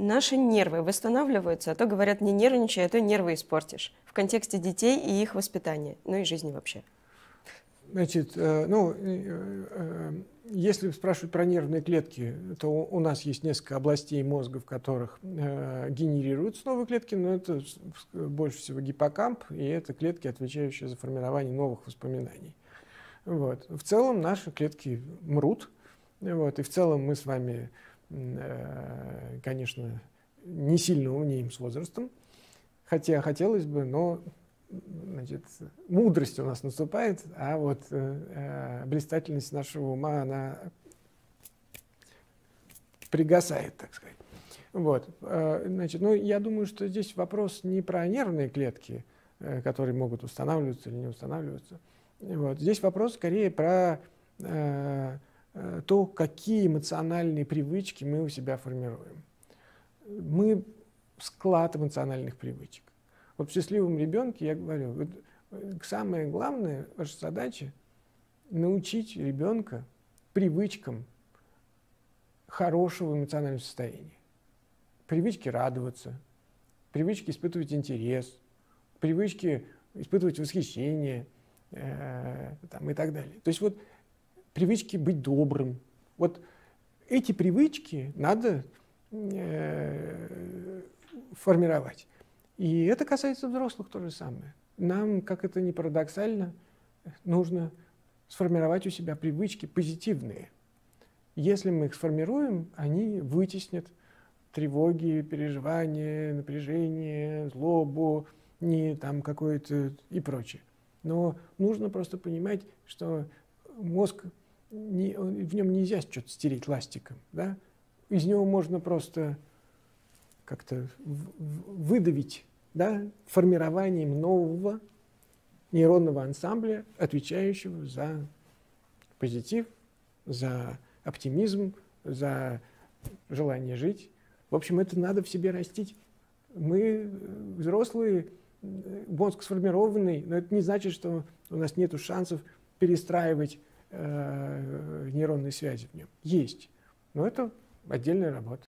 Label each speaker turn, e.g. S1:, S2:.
S1: наши нервы восстанавливаются, а то говорят, не нервничай, а то нервы испортишь в контексте детей и их воспитания, ну и жизни вообще.
S2: Значит, э, ну, э, э, если спрашивать про нервные клетки, то у нас есть несколько областей мозга, в которых генерируются новые клетки, но это больше всего гиппокамп, и это клетки, отвечающие за формирование новых воспоминаний. Вот. В целом наши клетки мрут, вот, и в целом мы с вами, конечно, не сильно умнеем с возрастом, хотя хотелось бы, но значит, мудрость у нас наступает, а вот э, э, блистательность нашего ума, она пригасает, так сказать. Вот, э, значит, ну, я думаю, что здесь вопрос не про нервные клетки, э, которые могут устанавливаться или не устанавливаться. Вот, здесь вопрос скорее про э, э, то, какие эмоциональные привычки мы у себя формируем. Мы склад эмоциональных привычек. Вот в счастливом ребенке я говорю, вот э, самое главное, ваша задача научить ребенка привычкам хорошего эмоционального состояния. Привычки радоваться, привычки испытывать интерес, привычки испытывать восхищение э, там, и так далее. То есть вот привычки быть добрым. Вот эти привычки надо э, формировать. И это касается взрослых то же самое. Нам, как это ни парадоксально, нужно сформировать у себя привычки позитивные. Если мы их сформируем, они вытеснят тревоги, переживания, напряжение, злобу, не там какое-то и прочее. Но нужно просто понимать, что мозг, не, в нем нельзя что-то стереть ластиком. Да? Из него можно просто как-то выдавить да, формированием нового нейронного ансамбля, отвечающего за позитив, за оптимизм, за желание жить. В общем, это надо в себе растить. Мы взрослые, мозг сформированный, но это не значит, что у нас нет шансов перестраивать э, нейронные связи в нем. Есть. Но это отдельная работа.